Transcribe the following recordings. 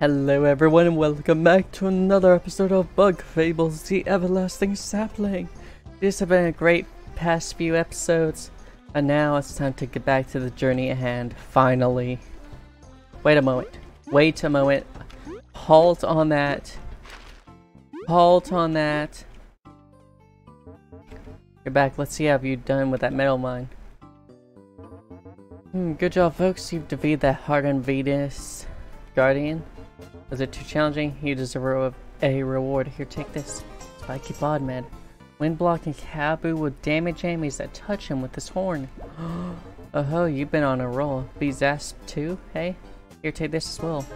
Hello everyone and welcome back to another episode of Bug Fables, the Everlasting Sapling. These have been a great past few episodes, and now it's time to get back to the journey at hand, finally. Wait a moment. Wait a moment. Halt on that. Halt on that. You're back. Let's see how you've done with that metal mine. Hmm, good job folks. You've defeated that hardened Venus Guardian. Was it too challenging? You deserve a reward. Here, take this. Spiky Bodman. Wind blocking Kabbu will damage enemies that touch him with his horn. oh uh-huh, ho, you've been on a roll. Be Zasp too, hey? Here, take this as well.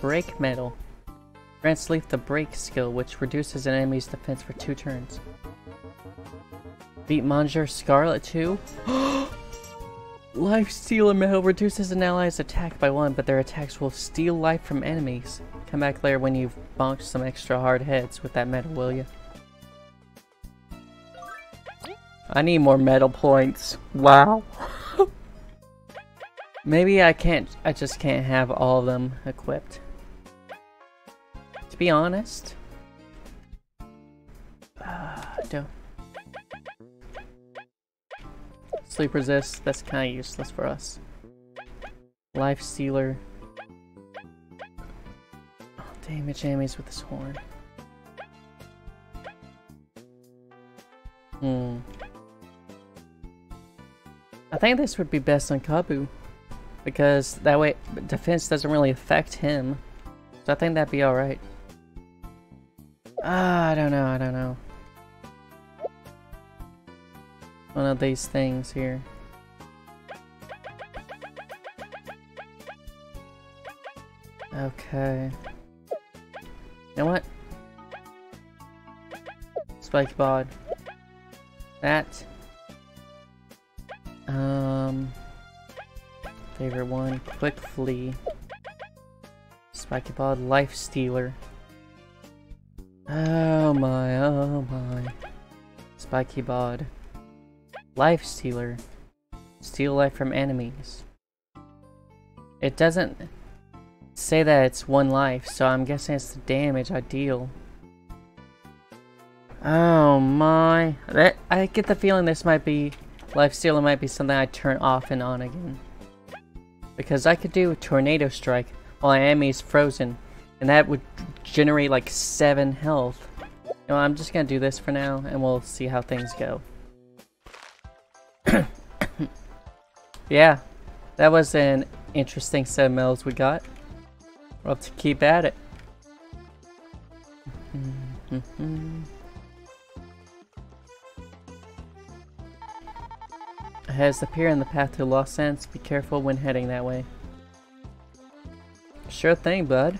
Break Medal. Grants Leif the Break skill, which reduces an enemy's defense for two turns. Beat Monsieur Scarlet too? Life Stealer Medal reduces an ally's attack by one, but their attacks will steal life from enemies. Come back later when you've bonked some extra hard heads with that medal, will you? I need more medal points. Wow. Maybe I can't, I just can't have all of them equipped. To be honest. Uh, don't. Sleep resist, that's kind of useless for us. Life stealer. Oh, damage enemies with this horn. Hmm. I think this would be best on Kabbu. Because that way defense doesn't really affect him. So I think that'd be alright. Ah, I don't know, I don't know. One of these things here. Okay. You know what? Spike. That. Um. Favorite one. Quick flee. Spiky bod. Life stealer. Oh my, oh my. Spiky bod. Life Stealer. Steal life from enemies. It doesn't say that it's one life, so I'm guessing it's the damage I deal. Oh my. That, I get the feeling this might be... Life Stealer might be something I turn off and on again. Because I could do a Tornado Strike while an enemy is frozen. And that would generate like 7 health. You know, I'm just gonna do this for now, and we'll see how things go. yeah, that was an interesting set of medals we got. We'll have to keep at it. It Has appear in the path to Lost Sands. Be careful when heading that way. Sure thing, bud.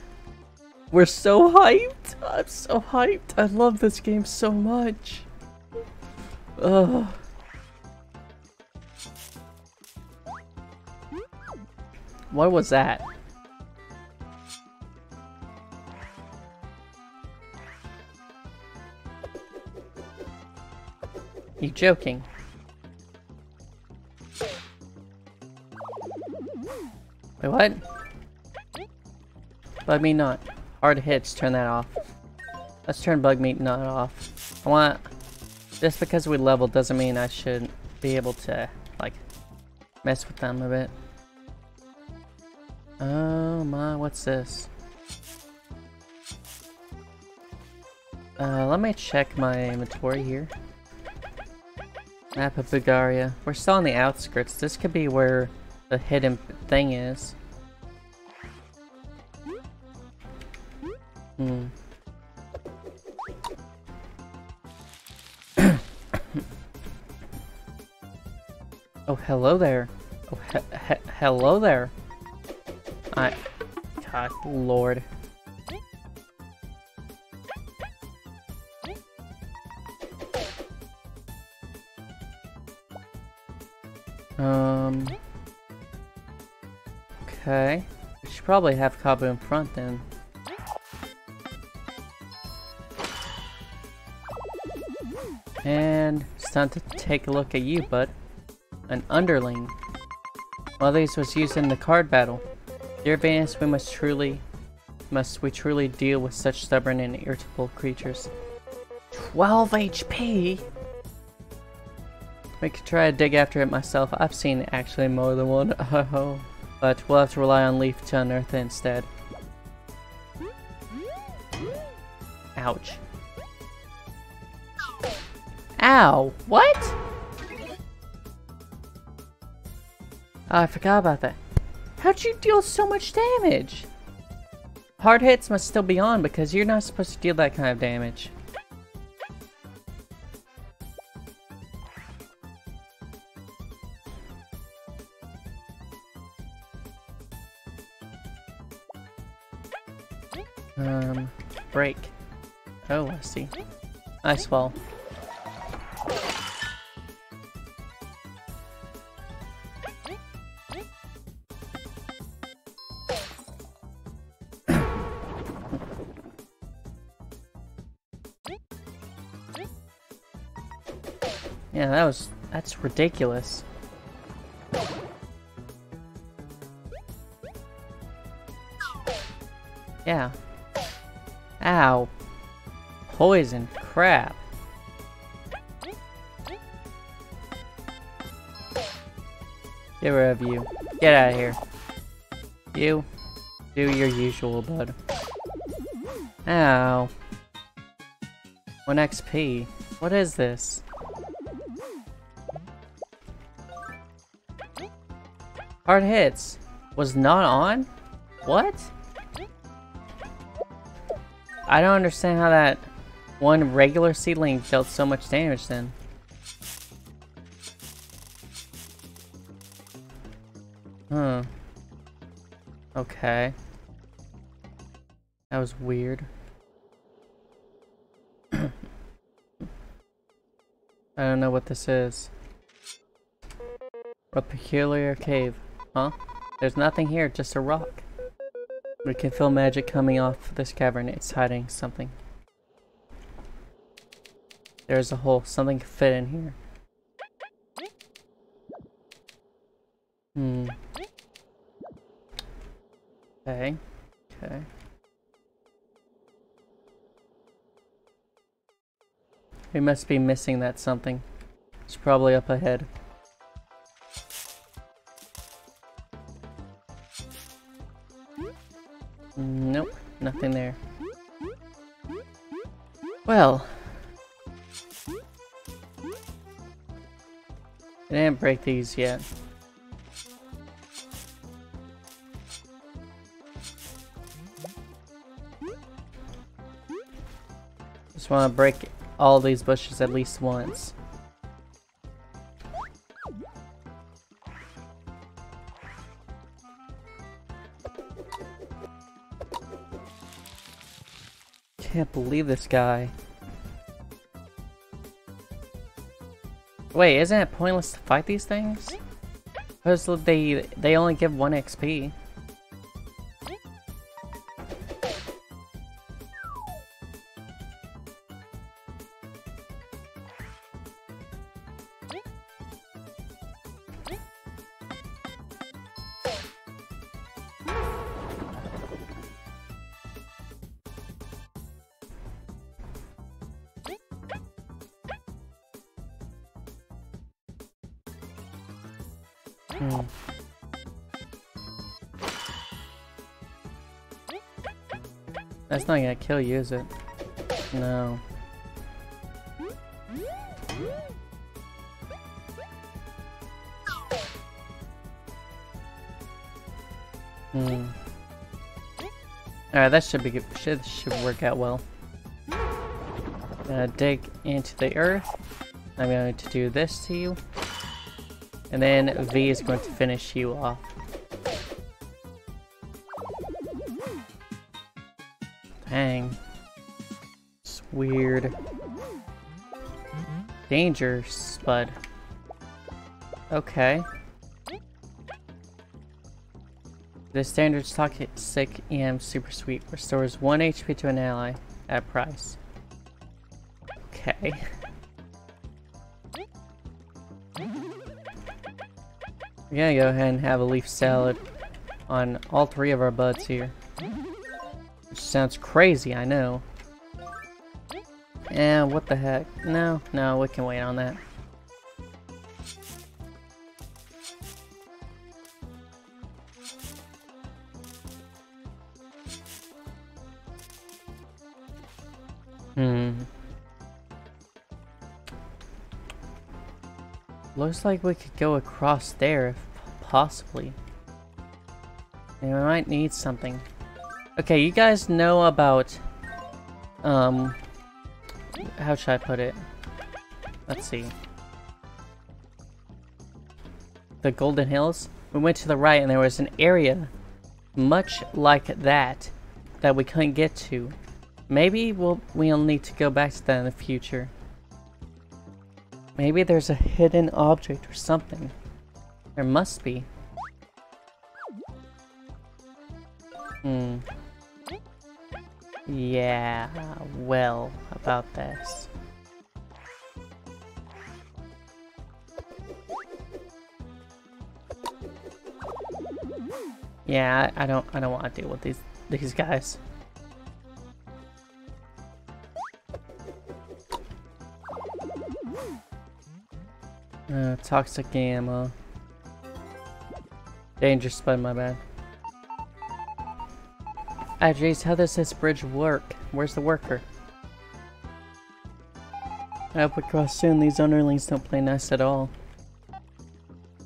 We're so hyped! I'm so hyped! I love this game so much! Ugh. What was that? You joking? Wait, what? Bug me not. Hard hits, turn that off. Let's turn bug meat not off. I want... Just because we level doesn't mean I should be able to, mess with them a bit. Oh my, what's this? Uh, let me check my inventory here. Map of Bugaria. We're still on the outskirts. This could be where the hidden thing is. Hmm. Oh, hello there. Oh, he he hello there. I... God, lord. Um... Okay. We should probably have Kabbu in front then. And it's time to take a look at you, bud. An underling. Of these was used in the card battle. Dear Venus, we must truly must we truly deal with such stubborn and irritable creatures? 12 HP? I could try to dig after it myself. I've seen actually more than one. Oh, but we'll have to rely on Leif to unearth it instead. Ouch. Ow! What? Oh, I forgot about that. How'd you deal so much damage? Hard hits must still be on because you're not supposed to deal that kind of damage. Um, break. Oh, I see. Ice wall. Yeah, that was... that's ridiculous. Yeah. Ow. Poison. Crap. Get rid of you. Get out of here. You. Do your usual, bud. Ow. 1 XP. What is this? Hard hits. Was not on? What? I don't understand how that one regular seedling dealt so much damage then. Huh. Okay. That was weird. I don't know what this is. A peculiar cave. Huh? There's nothing here, just a rock. We can feel magic coming off this cavern. It's hiding something. There's a hole. Something could fit in here. Hmm. Okay. Okay. We must be missing that something. It's probably up ahead. Nope, nothing there. Well. I didn't break these yet. Just want to break all these bushes at least once. Can't believe this guy. Wait, isn't it pointless to fight these things? Because they, they only give 1 XP. That's not gonna kill you, is it? No. Hmm. Alright, that should be good. Should should work out well. Gonna dig into the earth. I'm going to do this to you. And then Vi is going to finish you off. Dang. It's weird. Danger, Spud. Okay. The standard toxic EM super sweet restores 1 HP to an ally at price. Okay. We're gonna go ahead and have a leaf salad on all three of our buds here. Which sounds crazy, I know. Yeah, what the heck? No, no, we can wait on that. Looks like we could go across there, if possibly. And we might need something. Okay, you guys know about, um, how should I put it? Let's see. The Golden Hills? We went to the right and there was an area much like that that we couldn't get to. Maybe we'll, we'll need to go back to that in the future. Maybe there's a hidden object or something. There must be. Hmm. Yeah, well, about this. Yeah, I, don't I don't want to deal with these these guys. Toxic ammo. Dangerous spud, my bad. Ah, Jace, how does this bridge work? Where's the worker? I hope we cross soon. These underlings don't play nice at all.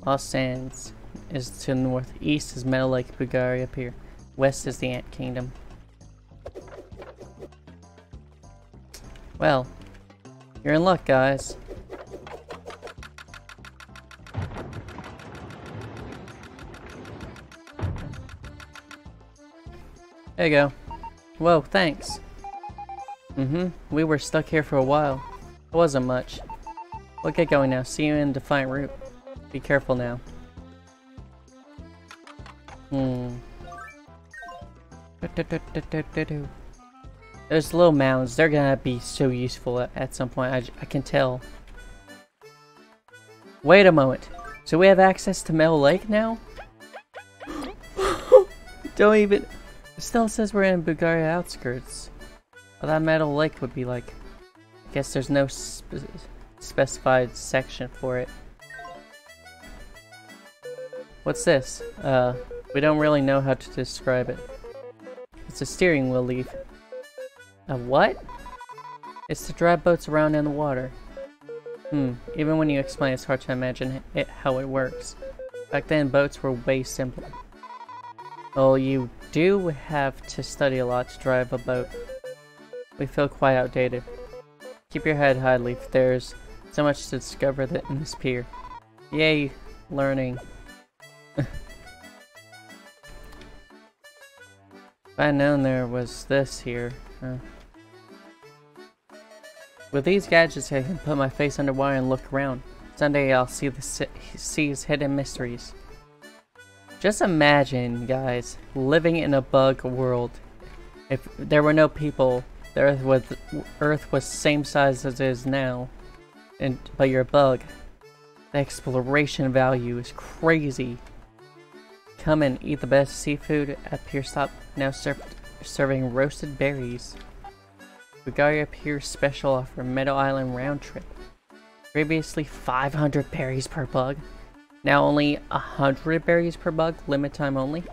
Lost Sands is to the northeast is Meadow Lake Bugari up here. West is the Ant Kingdom. Well, you're in luck, guys. There you go. Whoa, thanks. Mm-hmm. We were stuck here for a while. It wasn't much. We'll get going now. See you in Defiant Root. Be careful now. Hmm. Those little mounds, they're gonna be so useful at, at some point. I, I can tell. Wait a moment. So we have access to Metal Lake now? Don't even... It still says we're in Bugaria outskirts. That metal Lake would be like... I guess there's no spe specified section for it. What's this? Uh, we don't really know how to describe it. It's a steering wheel leaf. A what? It's to drive boats around in the water. Hmm, even when you explain it's hard to imagine it, how it works. Back then, boats were way simpler. Oh, you do have to study a lot to drive a boat. We feel quite outdated. Keep your head high, Leif. There's so much to discover that in this pier. Yay, learning. if I'd known there was this here. Huh. With these gadgets, I can put my face underwater and look around. Someday I'll see the sea's hidden mysteries. Just imagine, guys, living in a bug world. If there were no people, the Earth was Earth was same size as it is now, and but you're a bug. The exploration value is crazy. Come and eat the best seafood at Pier Stop. Now serving roasted berries. Bugaria Pier special offer Metal Island round trip. Previously 500 berries per bug. Now only a hundred berries per bug, limit time only.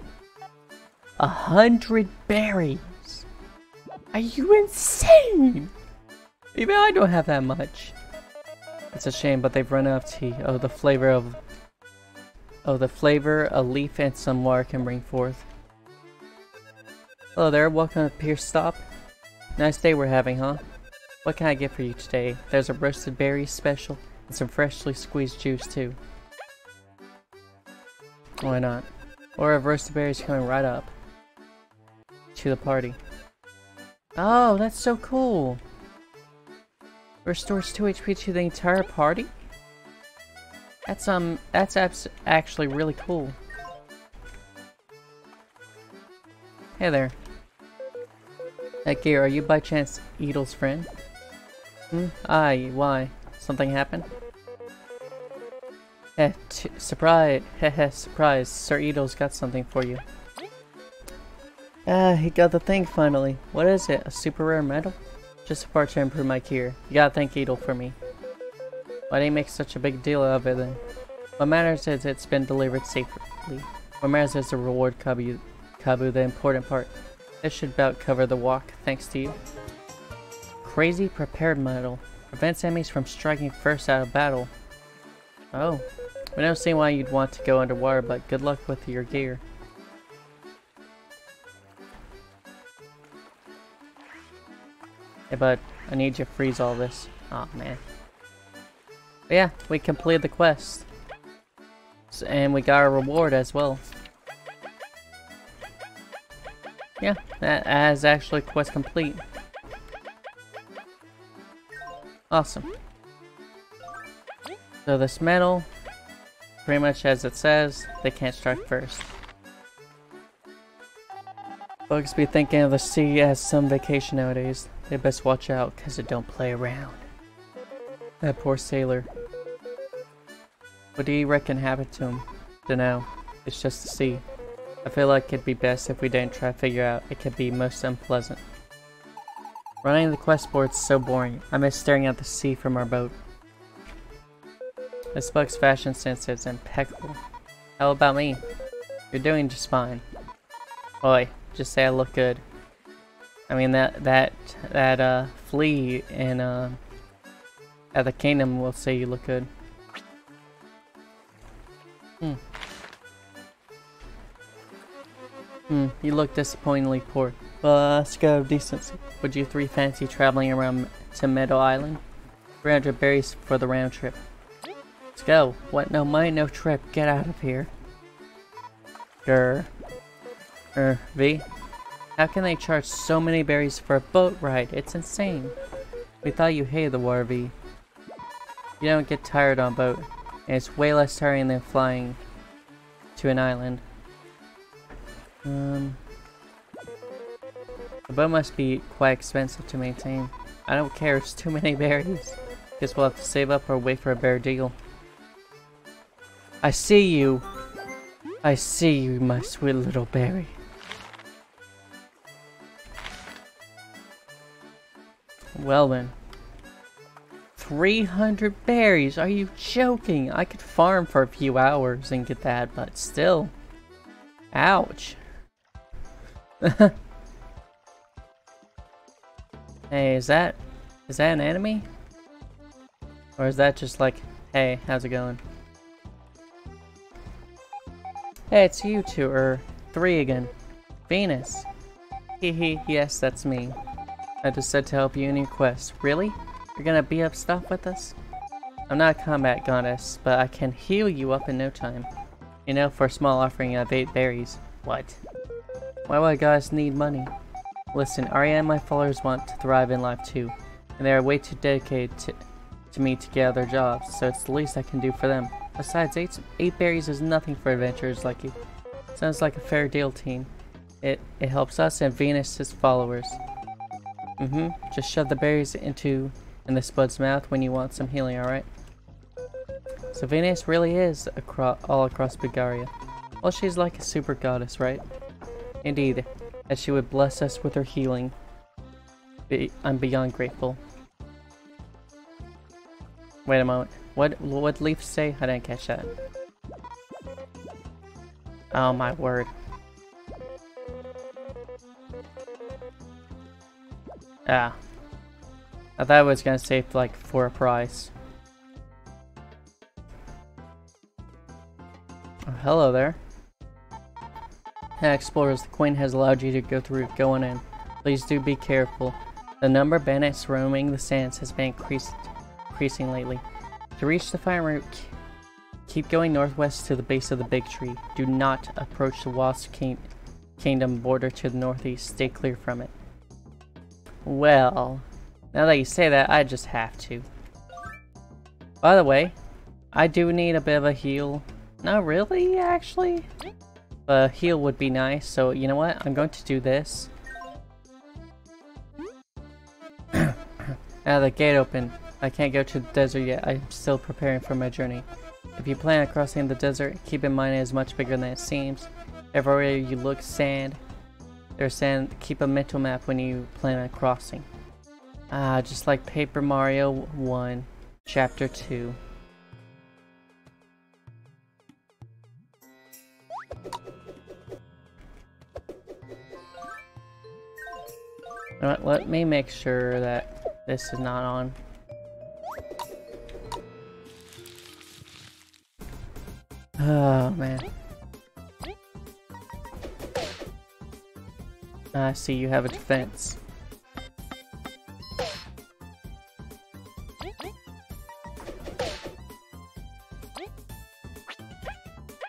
A hundred berries! Are you insane? Even I don't have that much. It's a shame, but they've run out of tea. Oh, the flavor of... Oh, the flavor a leaf and some water can bring forth. Hello there, welcome to Pier Stop. Nice day we're having, huh? What can I get for you today? There's a roasted berry special and some freshly squeezed juice too. Why not? Or if roasted berries coming right up to the party. Oh, that's so cool! Restores 2 HP to the entire party? That's, um, that's actually really cool. Hey there. Hey, Gear, are you by chance Edel's friend? Hmm? Aye, why? Something happened? Surprise! Heh surprise! Sir Edo's got something for you. Ah, he got the thing finally. What is it? A super rare medal? Just a part to improve my gear. You gotta thank Edel for me. Why did he make such a big deal of it then? What matters is it's been delivered safely. What matters is the reward Kabu, Kabbu the important part. This should about cover the walk, thanks to you. Crazy prepared Medal. Prevents enemies from striking first out of battle. Oh. We don't see why you'd want to go underwater, but good luck with your gear. Hey bud, I need you to freeze all this. oh, man. But yeah, we completed the quest. So, and we got a reward as well. Yeah, that is actually quest complete. Awesome. So this medal, pretty much as it says, they can't strike first. Folks be thinking of the sea as some vacation nowadays. They best watch out, cause it don't play around. That poor sailor. What do you reckon happened to him? Dunno. It's just the sea. I feel like it'd be best if we didn't try to figure out. It could be most unpleasant. Running the quest board's so boring. I miss staring at the sea from our boat. This book's fashion sense is impeccable. How about me? You're doing just fine. Boy, just say I look good. I mean that that that uh flea in uh at the kingdom will say you look good. Hmm. Hmm, you look disappointingly poor. Let's go decency. Would you three fancy traveling around to Metal Island? 300 berries for the round trip. Let's go. What no money, no trip. Get out of here. Grr. Er, Vi? How can they charge so many berries for a boat ride? It's insane. We thought you hated the water, Vi. You don't get tired on boat, and it's way less tiring than flying to an island. Um, the boat must be quite expensive to maintain. I don't care, it's too many berries. Guess we'll have to save up or wait for a better deal. I see you. I see you, my sweet little berry. Well then. 300 berries? Are you joking? I could farm for a few hours and get that, but still. Ouch. hey, is that... Is that an enemy? Or is that just like, hey, how's it going? Hey, it's you two, or three again. Venus. Hehe, yes, that's me. I just said to help you in your quest. Really? You're gonna be up stuff with us? I'm not a combat goddess, but I can heal you up in no time. You know, for a small offering of 8 berries. What? Why would goddess need money? Listen, Aria and my followers want to thrive in life too, and they are way too dedicated to, to me to get other jobs, so it's the least I can do for them. Besides, eight, eight berries is nothing for adventurers like you. Sounds like a fair deal, team. It, it helps us and Venus's followers. Mm-hmm. Just shove the berries into in the spud's mouth when you want some healing, alright? So Venus really is acro all across Bugaria. Well, she's like a super goddess, right? Indeed, that she would bless us with her healing. Be I'm beyond grateful. Wait a moment. What what Leif say? I didn't catch that. Oh my word. Ah. I thought I was gonna say like for a price. Oh, hello there. Hey explorers, the Queen has allowed you to go through going in. Please do be careful. The number of bandits roaming the sands has been increased, increasing lately. To reach the fire route, keep going northwest to the base of the big tree. Do not approach the Wasp King Kingdom border to the northeast. Stay clear from it. Well, now that you say that, I just have to. By the way, I do need a bit of a heal. Not really, actually. A heal would be nice, so you know what? I'm going to do this. now the gate open. I can't go to the desert yet. I'm still preparing for my journey. If you plan on crossing the desert, keep in mind it is much bigger than it seems. Everywhere you look, sand. There's sand. keep a mental map when you plan on crossing. Ah, just like Paper Mario 1, Chapter 2. Let, let me make sure that this is not on. Oh, man. I see you have a defense.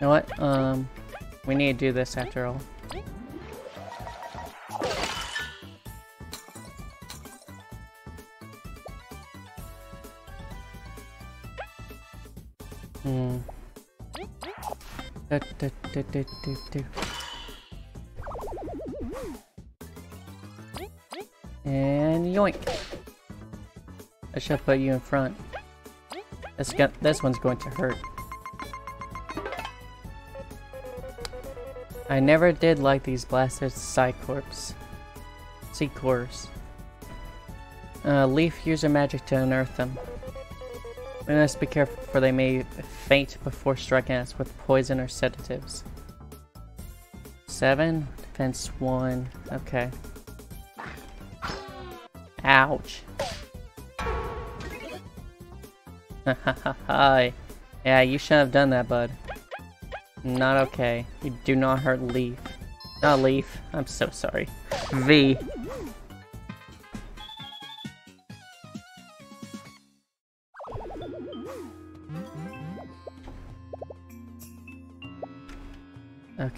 You know what? Um, we need to do this after all. Da, da, da, da. And yoink. I should put you in front. This, got, this one's going to hurt. I never did like these blasted Psicorps. Seacorps. Uh, Leif use her magic to unearth them. We must be careful for they may faint before striking us with poison or sedatives. Seven, defense one, okay. Ouch. Hi. yeah, you shouldn't have done that, bud. Not okay. You do not hurt Leif. Not Leif. I'm so sorry. Vi.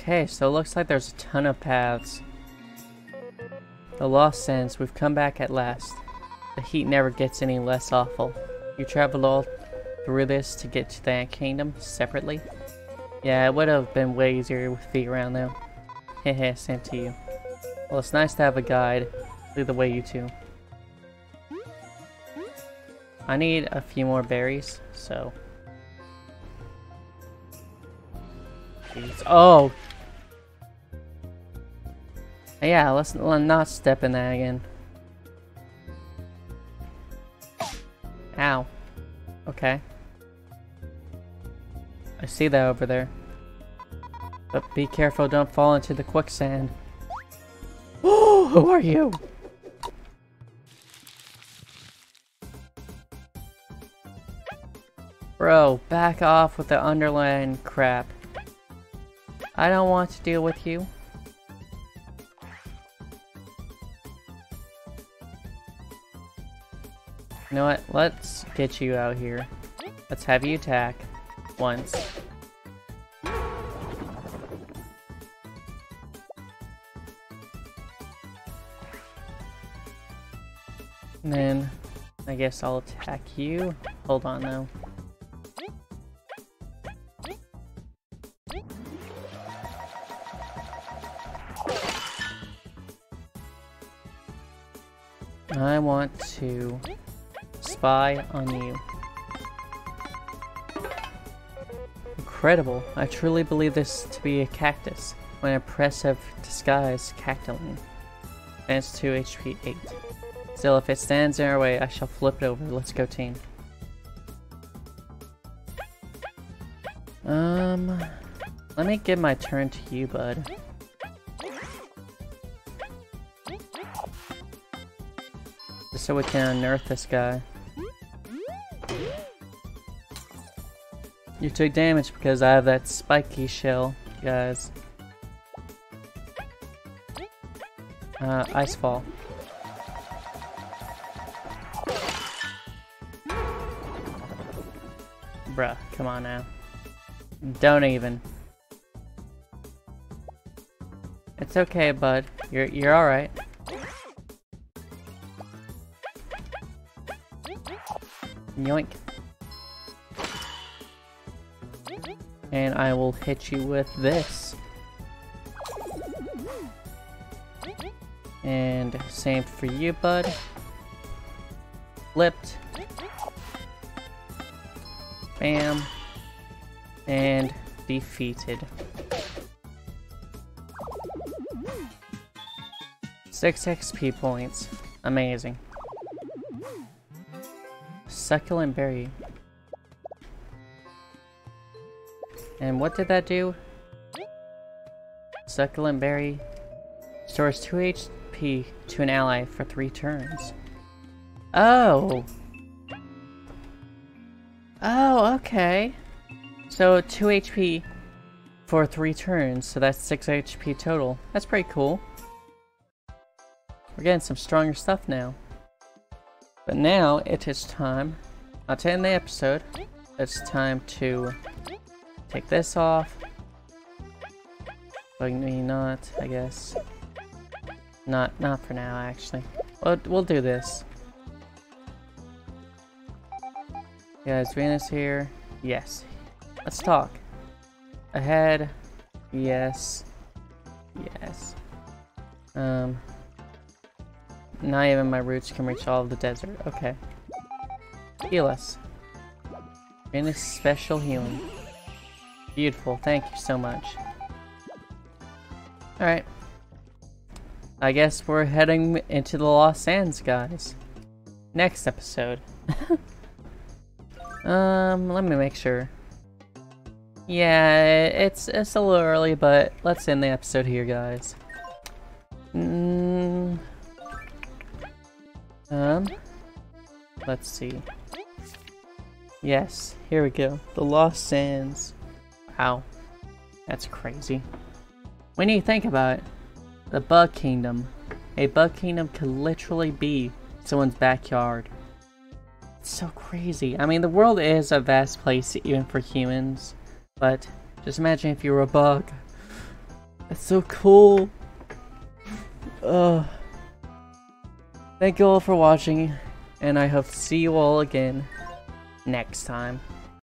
Okay, so it looks like there's a ton of paths. The Lost Sands, we've come back at last. The heat never gets any less awful. You traveled all through this to get to the Ant Kingdom separately? Yeah, it would have been way easier with feet around though. Hehe, same to you. Well, it's nice to have a guide. Lead the way, you two. I need a few more berries, so... Jeez. Oh! Yeah, let's not step in that again. Ow. Okay. I see that over there. But be careful, don't fall into the quicksand. Who are you? Bro, back off with the underland crap. I don't want to deal with you. You know what? Let's get you out here. Let's have you attack once. And then I guess I'll attack you. Hold on though. I want to spy on you. Incredible. I truly believe this to be a cactus. An impressive disguise Cactiling. Advance 2 HP 8. Still, if it stands in our way, I shall flip it over. Let's go, team. Um, let me give my turn to you, bud. Just so we can unearth this guy. You took damage because I have that spiky shell, guys. Uh, ice fall. Bruh, come on now. Don't even. It's okay, bud. You're you're alright. Yoink. And I will hit you with this. And same for you, bud. Flipped. Bam. And defeated. 6 XP points. Amazing. Succulent berry. And what did that do? Succulent berry stores 2 HP to an ally for 3 turns. Oh! Oh, okay. So 2 HP for 3 turns, so that's 6 HP total. That's pretty cool. We're getting some stronger stuff now. But now it is time, not to end the episode, it's time to take this off. Me not, I guess. Not, not for now, actually. We'll, we'll do this. Yeah, is Venus here? Yes. Let's talk. Ahead. Yes. Yes. Um. Not even my roots can reach all of the desert. Okay. Heal us. Venus special healing. Beautiful. Thank you so much. Alright. I guess we're heading into the Lost Sands, guys. Next episode. um, let me make sure. Yeah, it's it's a little early, but let's end the episode here, guys. Mm, um, let's see. Yes, here we go. The Lost Sands. Wow, that's crazy. When you think about it, the Bug Kingdom. A Bug Kingdom could literally be someone's backyard. It's so crazy. I mean, the world is a vast place even for humans, but just imagine if you were a bug. It's so cool. Ugh. Thank you all for watching, and I hope to see you all again next time.